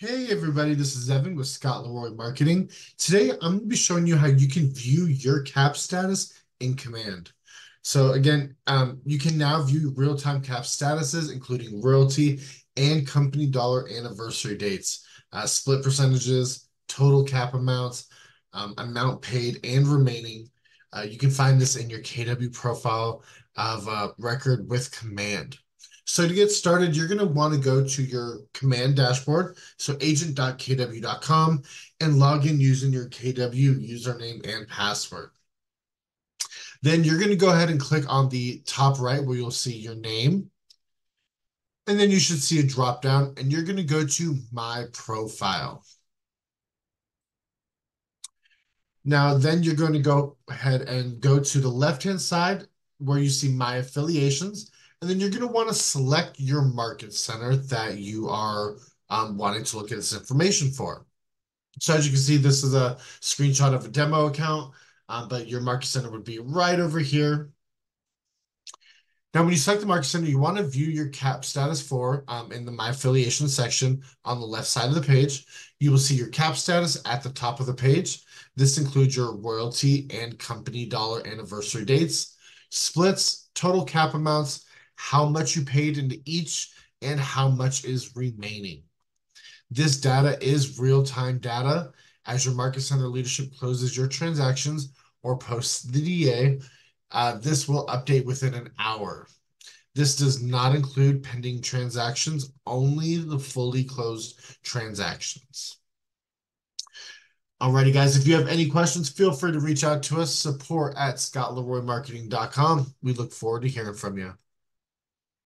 Hey everybody, this is Evan with Scott Le Roy Marketing. Today I'm going to be showing you how you can view your cap status in Command. So again, um, you can now view real-time cap statuses, including royalty and company dollar anniversary dates, uh, split percentages, total cap amounts, um, amount paid and remaining. Uh, you can find this in your KW profile of uh, record with Command. So to get started, you're going to want to go to your command dashboard, so agent.kw.com, and log in using your KW username and password. Then you're going to go ahead and click on the top right where you'll see your name. And then you should see a drop down and you're going to go to my profile. Now, then you're going to go ahead and go to the left-hand side where you see my affiliations and then you're going to want to select your market center that you are um, wanting to look at this information for. So as you can see, this is a screenshot of a demo account, um, but your market center would be right over here. Now, when you select the market center, you want to view your cap status for um, in the My Affiliation section on the left side of the page. You will see your cap status at the top of the page. This includes your royalty and company dollar anniversary dates, splits, total cap amounts, how much you paid into each, and how much is remaining. This data is real-time data. As your market center leadership closes your transactions or posts the DA, uh, this will update within an hour. This does not include pending transactions, only the fully closed transactions. Alrighty, guys, if you have any questions, feel free to reach out to us, support at scottleroymarketing.com. We look forward to hearing from you.